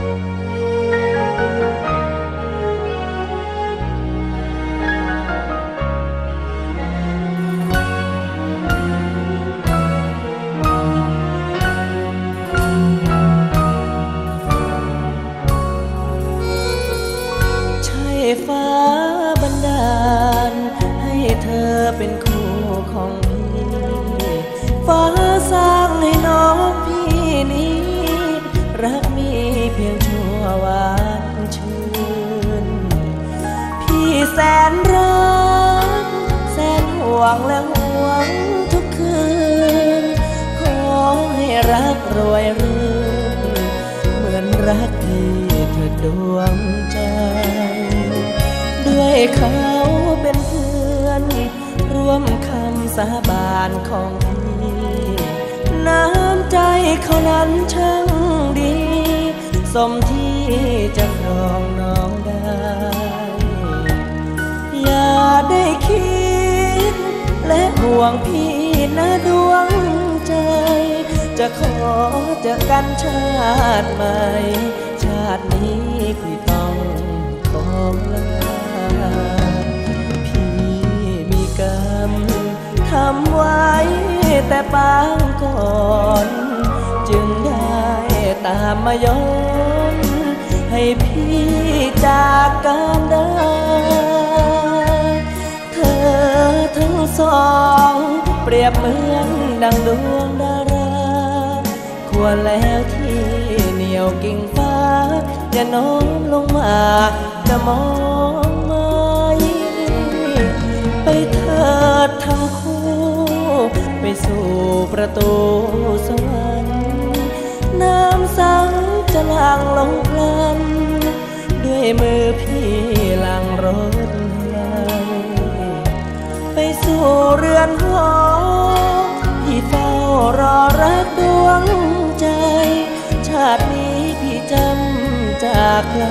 ใช่ฟ้าบันดาล ให้เธอเป็นคู่ของพี่ ฟ้าสร้างให้น้องพี่นี้ รัก สนรัก แสนห่วงและห่วงทุกคืน ขอให้รักรวยรื่นเหมือนรักที่เธอดวงใจ ด้วยเขาเป็นเพื่อน ร่วมคำสาบานของพี่น้ำใจเขานั้นช่างดี สมที่จะครองน้องได้ วงพี่นะดวงใจ จะขอจะกันชาติใหม่ ชาตินี้พี่ต้องของลาพี่มีกรรมทำไว้แต่ปางก่อน จึงได้ตามมาย้อนให้พี่จากกันได้ เธอทั้งสอง รียบเหมือนดังดวงดารา ควรแล้วที่เหนียวกิ่งฟ้า จะโน้มลงมาจะมองไหมไปเถิดทั้งคู่ ไปสู่ประตูสวรรค์น้ำสังจะลังลงพลัน ด้วยมือพี่ลังรถไปสู่เรือนหอ ตินี้พี่จำจากไกล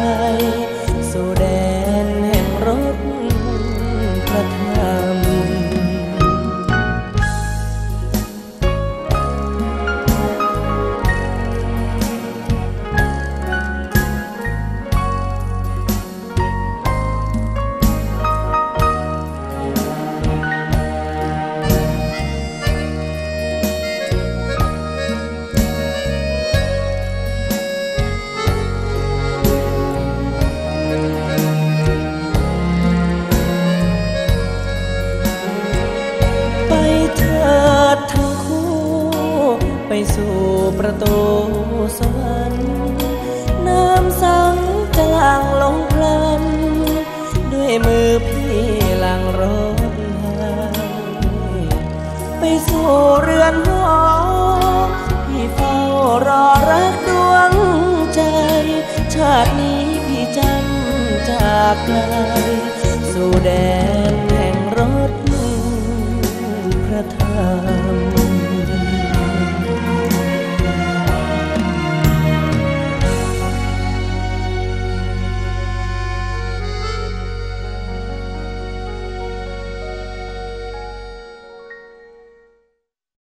สู่ประตูสวรรค์น้ำสังจะหลังลงพลัน ด้วยมือพี่หลังรถให้ไปสู่เรือนหอพี่เฝ้ารอรักดวงใจ ชาตินี้พี่จำจากไกลสู่แดน